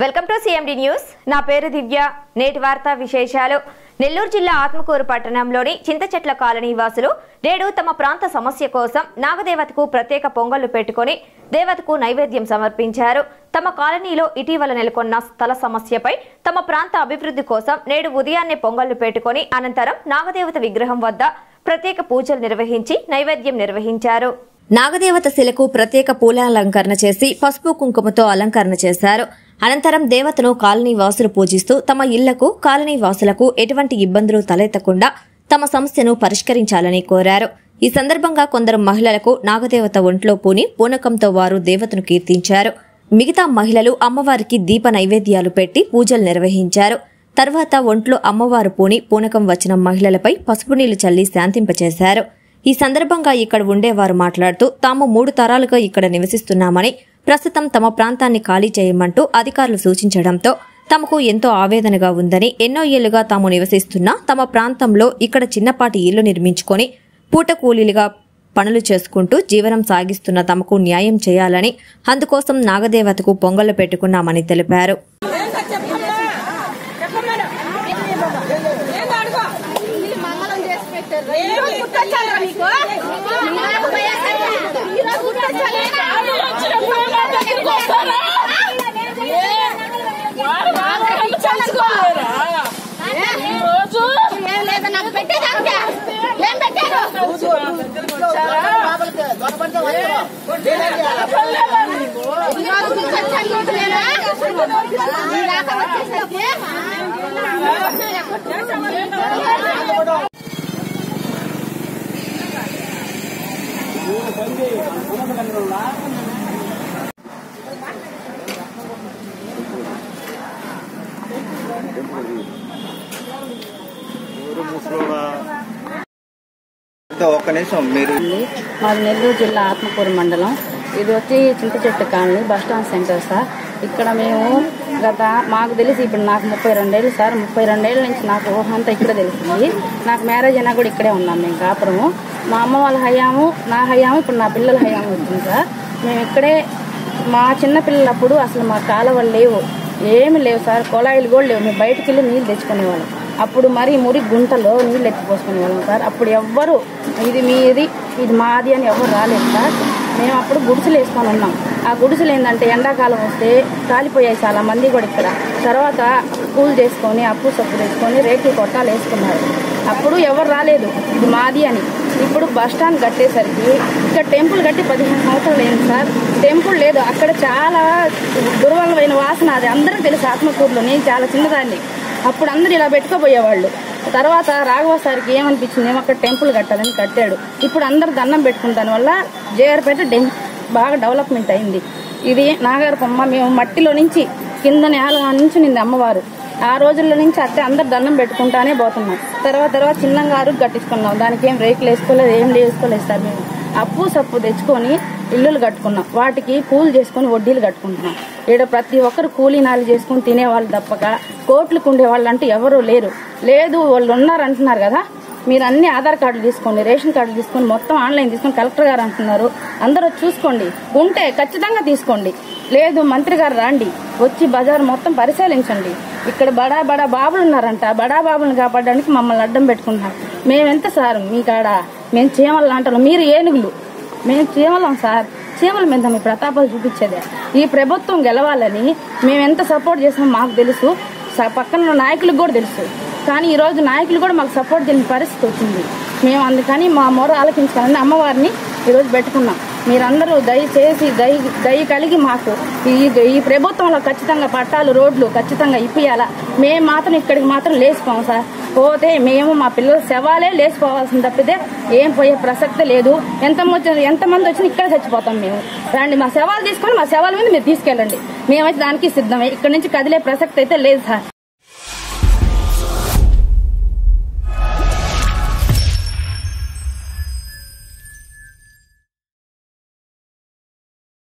Welcome to CMD news నా పేరు దివ్య. నేటి వార్తా విశేషాలు. నెల్లూరు జిల్లా ఆత్మకూరు పట్టణంలోని చింతచెట్ల కాలనీ వాసులు నేడు తమ ప్రాంత సమస్య కోసం నాగదేవతకు ప్రత్యేక పొంగళ్ళు పెట్టుకొని దేవతకు నైవేద్యం సమర్పించారు. తమ కాలనీలో ఇటీవల నెలకొన్న స్థల సమస్యపై తమ ప్రాంత అభివృద్ధి కోసం నేడు ఉదయాన్నే పొంగళ్ళు పెట్టుకొని అనంతరం నాగదేవత విగ్రహం వద్ద ప్రత్యేక పూజలు నిర్వహించి నైవేద్యం నిర్వహించారు. నాగదేవత శిలకు ప్రత్యేక పూల అలంకరణ చేసి పసుపు కుంకుమతో అలంకరణ చేశారు. అనంతరం దేవతను కాలనీ వాసులు పూజిస్తూ తమ ఇళ్ళకు కాలనీ వాసులకు ఎటువంటి ఇబ్బందులు తలెత్తకుండా తమ సమస్యను పరిష్కరించాలని కోరారు. ఈ సందర్భంగా కొందరు మహిళలకు నాగదేవత ఒంట్లో పూని పూనకంతో వారు దేవతను కీర్తించారు. మిగతా మహిళలు అమ్మవారికి దీప నైవేద్యాలు పెట్టి పూజలు నిర్వహించారు. తర్వాత ఒంట్లో అమ్మవారు పూని పూనకం వచ్చిన మహిళలపై పసుపు నీళ్ళు చల్లి శాంతింపచేశారు. ఈ సందర్భంగా ఇక్కడ ఉండేవారు మాట్లాడుతూ తాము మూడు తరాలుగా ఇక్కడ నివసిస్తున్నామని ప్రస్తుతం తమ ప్రాంతాన్ని ఖాళీ చేయమంటూ అధికారులు సూచించడంతో తమకు ఎంతో ఆవేదనగా ఉందని ఎన్నో ఏళ్ళుగా తాము నివసిస్తున్న తమ ప్రాంతంలో ఇక్కడ చిన్నపాటి ఇల్లు నిర్మించుకొని పూట కూలీలుగా పనులు చేసుకుంటూ జీవనం సాగిస్తున్న తమకు న్యాయం చేయాలని అందుకోసం నాగదేవతకు పొంగలు పెట్టుకున్నామని తెలిపారు. మంగళం చేసి పెట్టారు ఈ రోజు గుర్తొచ్చారా మీకు నాకు పోయేసరికి ఈ రోజు గుర్తొచ్చారా? ఏం లేదు నాకు పెట్టేదాకా ఏం పెట్టారు ఈ రోజు గుర్తొచ్చాను మీకు నేనా? మీ దాకా వచ్చేసరికి ఒక్క నిమిషం మీరు మాది నెల్లూరు జిల్లా ఆత్మకూరు మండలం. ఇది వచ్చి Chinta Chettu colony bus stand centre sir. ఇక్కడ మేము గత మాకు తెలిసి ఇప్పుడు నాకు ముప్పై రెండేళ్ళు సార్. ముప్పై రెండేళ్ళ నుంచి నాకు ఊహ అంతా ఇక్కడ తెలిసింది. నాకు మ్యారేజ్ అయినా కూడా ఇక్కడే ఉన్నాం మేము కాపురము. మా అమ్మ వాళ్ళ హయాము నా హయాము ఇప్పుడు నా పిల్లల హయాము వచ్చింది సార్. మేము ఇక్కడే మా చిన్న పిల్లలప్పుడు అసలు మా కాలవలు లేవు. ఏమి లేవు సార్. కుళాయిలు కూడా లేవు. మేము బయటకెళ్ళి వెళ్ళి నీళ్ళు తెచ్చుకునేవాళ్ళం. అప్పుడు మరి మురి గుంటలో నీళ్ళు ఎత్తిపోసుకుని వాళ్ళం సార్. అప్పుడు ఎవ్వరు ఇది మీది ఇది మాది అని ఎవరు రాలేదు సార్. మేము అప్పుడు గుడిసెలు వేసుకొని ఉన్నాం. ఆ గుడిసెలు ఏంటంటే ఎండాకాలం వస్తే కాలిపోయాయి చాలా మంది కూడా ఇక్కడ. తర్వాత కూల్ చేసుకొని అప్పు సప్పు చేసుకొని రేకులు కొట్టాలు వేసుకున్నారు. అప్పుడు ఎవరు రాలేదు ఇది మాది అని. ఇప్పుడు బస్ స్టాండ్ కట్టేసరికి ఇక్కడ టెంపుల్ కట్టి పదిహేను సంవత్సరాలు అయింది సార్. టెంపుల్ లేదు అక్కడ చాలా దుర్వలమైన వాసన అది అందరికీ తెలుసు. ఆత్మకూరులో నేను చాలా చిన్నదాన్ని. అప్పుడు అందరూ ఇలా పెట్టుకోపోయేవాళ్ళు తర్వాత రాఘవ సార్కి ఏమనిపించింది? ఏమో అక్కడ టెంపుల్ కట్టాలని కట్టాడు. ఇప్పుడు అందరు దండం పెట్టుకున్న దానివల్ల జేఆర్పేట డెం బాగా డెవలప్మెంట్ అయింది. ఇది నాగారపమ్మ మేము మట్టిలో నుంచి కింద నేల నుంచి నింది అమ్మవారు. ఆ రోజుల్లో నుంచి అట్టే అందరు దండం పెట్టుకుంటానే పోతున్నాం. తర్వాత తర్వాత చిన్నగా అరుగు కట్టించుకున్నాం. దానికి ఏం రేకులు వేసుకోలేదు ఏం వేసుకోలేదు సార్ మేము. అప్పు సప్పు తెచ్చుకొని ఇల్లులు కట్టుకున్నాం. వాటికి కూలి చేసుకుని వడ్డీలు కట్టుకుంటున్నాం. ఈడ ప్రతి ఒక్కరు కూలీనాలు చేసుకుని తినేవాళ్ళు తప్పక కోట్లకు ఉండేవాళ్ళు అంటూ ఎవరూ లేరు. లేదు వాళ్ళు ఉన్నారు అంటున్నారు కదా. మీరు అన్ని ఆధార్ కార్డులు తీసుకోండి రేషన్ కార్డులు తీసుకొని మొత్తం ఆన్లైన్ తీసుకొని కలెక్టర్ గారు అంటున్నారు. అందరూ చూసుకోండి. ఉంటే ఖచ్చితంగా తీసుకోండి. లేదు మంత్రి గారు రండి. వచ్చి బజార్ మొత్తం పరిశీలించండి. ఇక్కడ బడా బడా బాబులు ఉన్నారంట. బడా బాబులను కాపాడడానికి మమ్మల్ని అడ్డం పెట్టుకుంటున్నారు. మేమెంత సార్? మీ కాడ? మేము చీమలు అంటారు మీరు ఏనుగులు. మేము చీమలం సార్ చీమల మీద మీ ప్రతాపాలు చూపించేదే. ఈ ప్రభుత్వం గెలవాలని మేము ఎంత సపోర్ట్ చేసామో మాకు తెలుసు. స- పక్కన ఉన్న నాయకులకు కూడా తెలుసు. కానీ ఈరోజు నాయకులు కూడా మాకు సపోర్ట్ చేయని పరిస్థితి వచ్చింది. మేము అందుకని మా మొర ఆలకించాలని అమ్మవారిని ఈరోజు పెట్టుకున్నాం. మీరందరూ దయచేసి దయ దయ కలిగి మాకు ఈ ఈ ప్రభుత్వంలో ఖచ్చితంగా పట్టాలు రోడ్లు ఖచ్చితంగా ఇప్పియాలా మేము మాత్రం ఇక్కడికి మాత్రం లేచిపోం సార్. పోతే మేము మా పిల్లల శవాలే లేచిపోవాల్సింది తప్పితే ఏం పోయే ప్రసక్తి లేదు. ఎంత ఎంతమంది వచ్చినా ఇక్కడ చచ్చిపోతాం మేము. రండి మా శవాలు తీసుకొని మా శవాల మీద మీరు తీసుకెళ్ళండి. మేమైతే దానికి సిద్ధమే. ఇక్కడ నుంచి కదిలే ప్రసక్తి అయితే లేదు సార్.